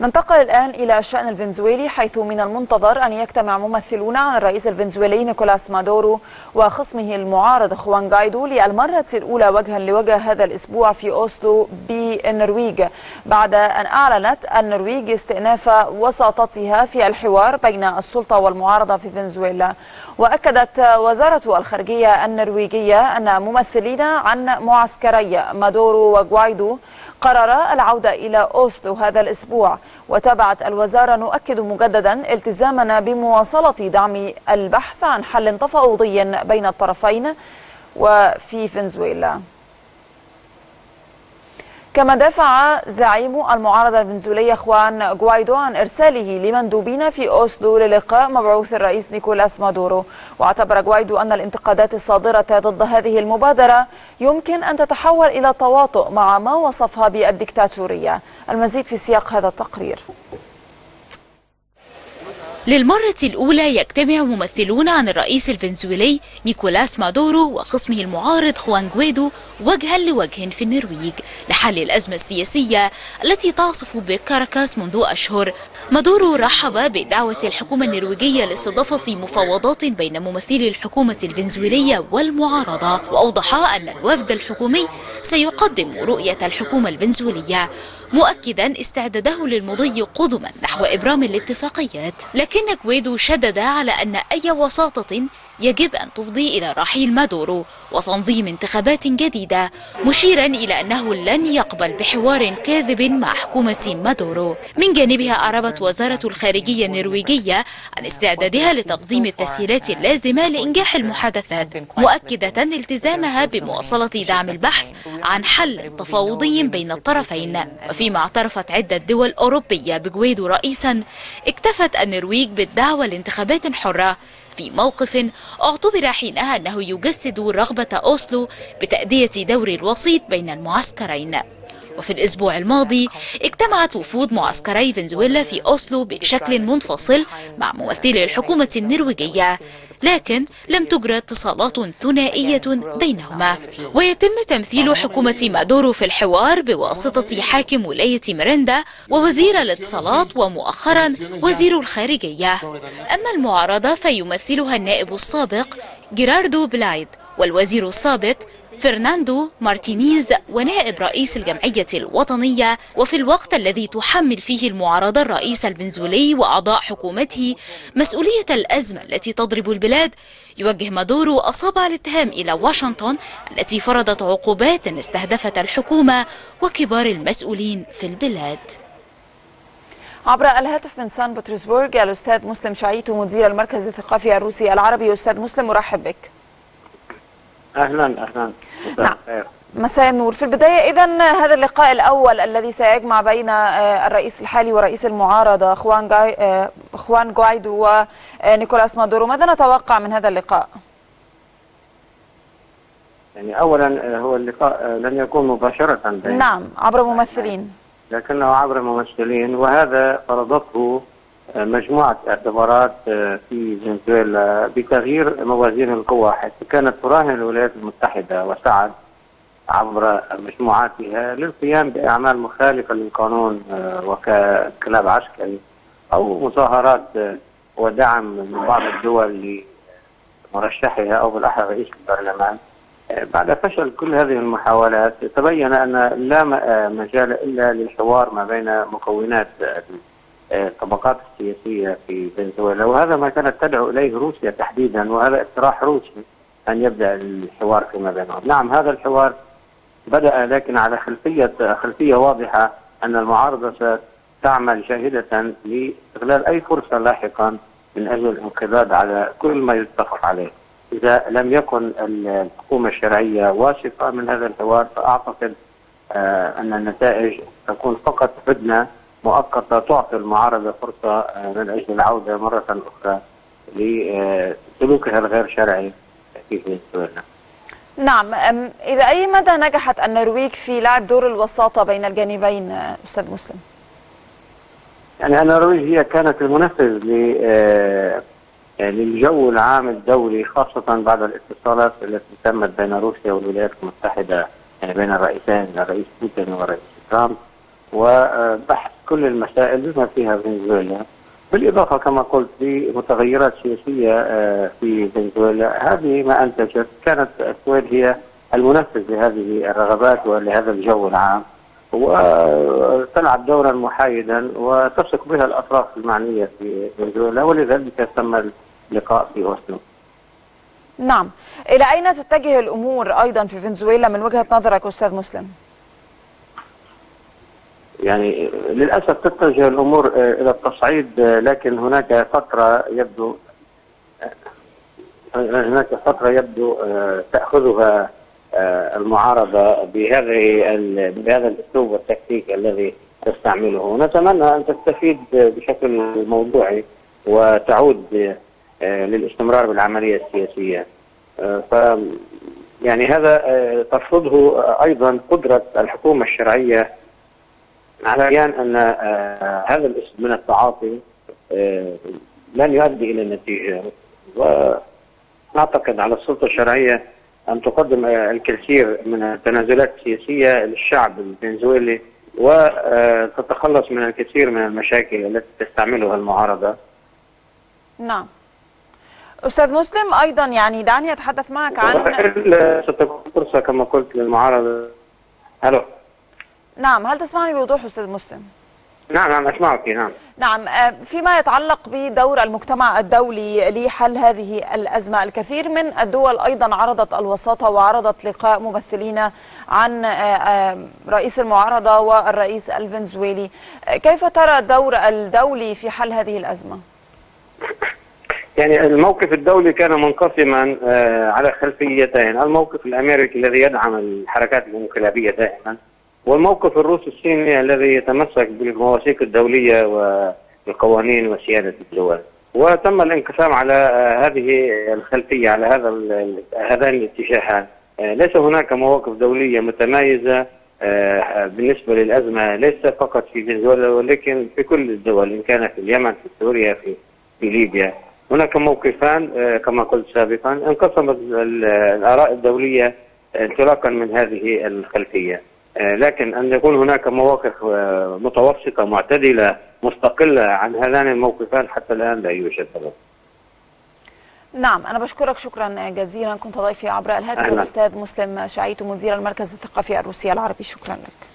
ننتقل الآن إلى الشأن الفنزويلي حيث من المنتظر أن يجتمع ممثلون عن الرئيس الفنزويلي نيكولاس مادورو وخصمه المعارض خوان غايدو للمرة الأولى وجها لوجه هذا الأسبوع في أوسلو بالنرويج بعد أن أعلنت النرويج استئناف وساطتها في الحوار بين السلطة والمعارضة في فنزويلا. وأكدت وزارة الخارجية النرويجية أن ممثلين عن معسكري مادورو وغوايدو قرر العودة إلى أوسلو هذا الأسبوع. وتابعت الوزارة نؤكد مجددا التزامنا بمواصلة دعم البحث عن حل تفاوضي بين الطرفين وفي فنزويلا. كما دافع زعيم المعارضة الفنزويلية خوان غوايدو عن إرساله لمندوبين في أوسلو للقاء مبعوث الرئيس نيكولاس مادورو. واعتبر غوايدو أن الانتقادات الصادرة ضد هذه المبادرة يمكن أن تتحول إلى تواطؤ مع ما وصفها بالديكتاتورية المزيد في سياق هذا التقرير. للمرة الأولى يجتمع ممثلون عن الرئيس الفنزويلي نيكولاس مادورو وخصمه المعارض خوان جويدو وجها لوجه في النرويج لحل الأزمة السياسية التي تعصف بكاراكاس منذ أشهر. مادورو رحب بدعوة الحكومة النرويجية لاستضافة مفاوضات بين ممثلي الحكومة الفنزويلية والمعارضة وأوضح أن الوفد الحكومي سيقدم رؤية الحكومة الفنزويلية. مؤكدا استعداده للمضي قدما نحو إبرام الاتفاقيات. لكن كويدو شدد على أن أي وساطة يجب أن تفضي إلى رحيل مادورو وتنظيم انتخابات جديدة مشيرا إلى أنه لن يقبل بحوار كاذب مع حكومة مادورو. من جانبها أعربت وزارة الخارجية النرويجية عن استعدادها لتقديم التسهيلات اللازمة لإنجاح المحادثات مؤكدة التزامها بمواصلة دعم البحث عن حل تفاوضي بين الطرفين. وفيما اعترفت عدة دول أوروبية بجويدو رئيسا اكتفت النرويج بالدعوة لانتخابات حرة. في موقف اعتبر حينها أنه يجسد رغبة أوسلو بتأدية دور الوسيط بين المعسكرين. وفي الأسبوع الماضي اجتمعت وفود معسكري فنزويلا في أوسلو بشكل منفصل مع ممثلي الحكومة النرويجية. لكن لم تجرى اتصالات ثنائية بينهما. ويتم تمثيل حكومة مادورو في الحوار بواسطة حاكم ولاية مرندا ووزير الاتصالات ومؤخرا وزير الخارجية. أما المعارضة فيمثلها النائب السابق جيراردو بلايد والوزير السابق فرناندو مارتينيز ونائب رئيس الجمعية الوطنية وفي الوقت الذي تحمل فيه المعارضة الرئيس الفنزويلي وأعضاء حكومته مسؤولية الأزمة التي تضرب البلاد. يوجه مادورو أصابع الاتهام إلى واشنطن التي فرضت عقوبات استهدفت الحكومة وكبار المسؤولين في البلاد. عبر الهاتف من سان بطرسبورغ الأستاذ مسلم شعيتو مدير المركز الثقافي الروسي العربي. أستاذ مسلم مرحب بك. أهلا أهلا. نعم. مساء النور. في البداية إذا هذا اللقاء الأول الذي سيجمع بين الرئيس الحالي ورئيس المعارضة خوان جاي خوان غوايدو ونيكولاس مادورو. ماذا نتوقع من هذا اللقاء؟ يعني أولا هو اللقاء لن يكون مباشرة بين نعم عبر ممثلين. لكنه عبر ممثلين وهذا فرضته مجموعة اعتبارات في فنزويلا. بتغيير موازين القوى حيث كانت تراهن الولايات المتحدة وسعد عبر مجموعاتها للقيام بأعمال مخالفة للقانون وككلاب عسكري أو مظاهرات ودعم من بعض الدول لمرشحها أو بالأحرى رئيس البرلمان. بعد فشل كل هذه المحاولات تبين أن لا مجال إلا للحوار ما بين مكونات الطبقات السياسية في فنزويلا وهذا ما كانت تدعو إليه روسيا تحديدا وهذا اقتراح روسي أن يبدأ الحوار فيما بينهم. نعم هذا الحوار بدأ لكن على خلفية خلفية واضحة أن المعارضة ستعمل جاهدة لاستغلال أي فرصة لاحقا من أجل الانقضاض على كل ما يتفق عليه. إذا لم يكن الحكومة الشرعية واثقة من هذا الحوار فأعتقد آه أن النتائج تكون فقط هدنة مؤقتة تعطي المعارضة فرصة من أجل العودة مرة أخرى لسلوكها الغير شرعي في فنزويلا. نعم إذا أي مدى نجحت النرويج في لعب دور الوساطة بين الجانبين أستاذ مسلم؟ يعني النرويج هي كانت المنفذ للجو العام الدولي خاصة بعد الاتصالات التي تمت بين روسيا والولايات المتحدة يعني بين الرئيسين الرئيس بوتين والرئيس ترامب وبحث كل المسائل بما فيها فنزويلا بالإضافة كما قلت لمتغيرات سياسية آه، في فنزويلا هذه ما أنتجت كانت السويد هي المنفذ لهذه الرغبات ولهذا الجو العام وتلعب دورا محايدا وتثق بها الأطراف المعنية في فنزويلا ولذلك تم اللقاء في اوسلو. نعم إلى أين تتجه الأمور أيضا في فنزويلا من وجهة نظرك أستاذ مسلم؟ يعني للأسف تتجه الأمور آه، إلى التصعيد آه، لكن هناك فترة يبدو آه، هناك فترة يبدو تأخذها المعارضة بهذه بهذا الأسلوب والتكتيك الذي تستعمله. ونتمنى أن تستفيد بشكل موضوعي وتعود للاستمرار بالعملية السياسية. ف يعني هذا ترفضه أيضا قدرة الحكومة الشرعية على بيان أن آه، هذا الاسم من التعاطي آه، لن يؤدي إلى نتيجه ونعتقد على السلطة الشرعية أن تقدم آه، الكثير من التنازلات السياسية للشعب الفنزويلي وتتخلص من الكثير من المشاكل التي تستعملها المعارضة. نعم. أستاذ مسلم أيضا يعني دعني أتحدث معك عن ستكون فرصة كما قلت للمعارضة. ألو. نعم هل تسمعني بوضوح أستاذ مسلم؟ نعم نعم أسمعك نعم نعم آه، فيما يتعلق بدور المجتمع الدولي لحل هذه الأزمة الكثير من الدول أيضا عرضت الوساطة وعرضت لقاء ممثلين عن آه، آه، رئيس المعارضة والرئيس الفنزويلي كيف ترى الدور الدولي في حل هذه الأزمة؟ يعني الموقف الدولي كان منقسما على خلفيتين، الموقف الأمريكي الذي يدعم الحركات الانقلابية دائما، والموقف الروسي الصيني الذي يتمسك بالمواثيق الدولية والقوانين وسيادة الدول. وتم الانقسام على آه، هذه الخلفية على هذا هذان الاتجاهان. آه، ليس هناك مواقف دولية متمايزه آه، بالنسبة للأزمة ليس فقط في فنزويلا ولكن في كل الدول إن كان في اليمن في سوريا في في ليبيا هناك موقفان كما قلت سابقا انقسمت ال- الآراء الدولية انطلاقا من هذه الخلفية آه، لكن أن يكون هناك مواقف آه، متوسطه معتدلة مستقلة عن هذان الموقفان حتى الآن لا يوجد أبداً. نعم أنا بشكرك شكرا جزيلا كنت ضيفي عبر الهاتف. الأستاذ مسلم شعيت مدير المركز الثقافي الروسي العربي شكرا لك